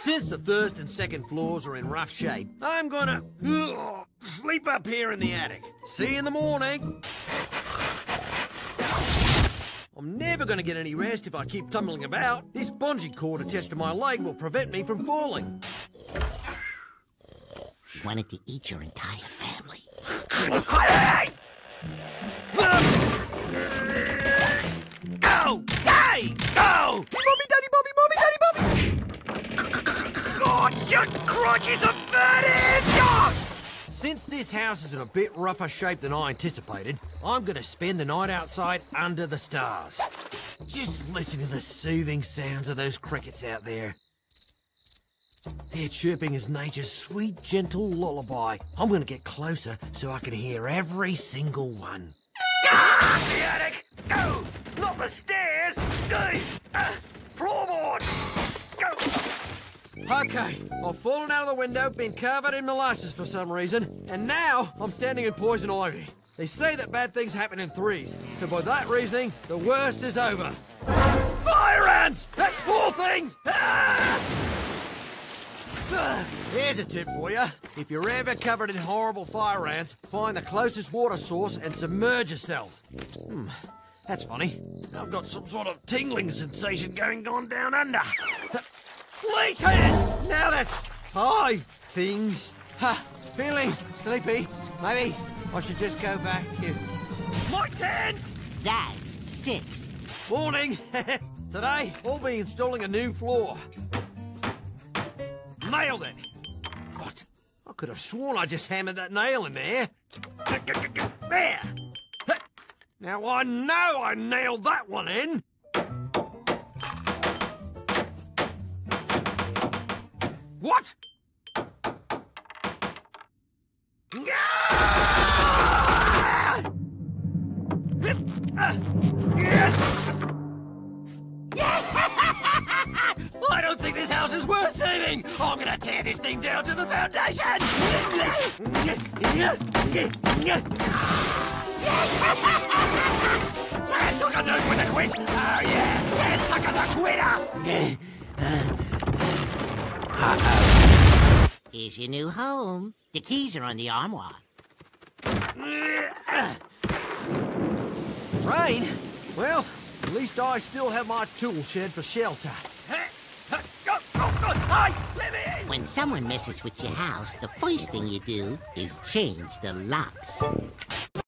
Since the first and second floors are in rough shape, I'm gonna sleep up here in the attic. See you in the morning. I'm never gonna get any rest if I keep tumbling about. This bungee cord attached to my leg will prevent me from falling. He wanted to eat your entire family. Go! Hey! Go! Mommy! God, your crikey's a fat Since this house is in a bit rougher shape than I anticipated, I'm gonna spend the night outside under the stars. Just listen to the soothing sounds of those crickets out there. They're chirping as nature's sweet, gentle lullaby. I'm gonna get closer so I can hear every single one. Ah! The attic! Go! Not the stairs! Okay, I've fallen out of the window, been covered in molasses for some reason, and now I'm standing in poison ivy. They say that bad things happen in threes, so by that reasoning, the worst is over. Fire ants! That's four things! Ah! Here's a tip for you. If you're ever covered in horrible fire ants, find the closest water source and submerge yourself. Hmm, that's funny. I've got some sort of tingling sensation going on down under. Leeches! Now that's five things. Ha! Feeling sleepy. Maybe I should just go back to my tent. That's six. Morning. Today, we'll be installing a new floor. Nailed it! What? I could have sworn I just hammered that nail in there. There! Now I know I nailed that one in! I don't think this house is worth saving! I'm gonna tear this thing down to the foundation! Tad Tucker knows when to quit! Oh yeah! Tad Tucker's a quitter! Here's your new home. The keys are on the armoire. Rain? Well, at least I still have my tool shed for shelter. Go, go, go! Hey, let me in! When someone messes with your house, the first thing you do is change the locks.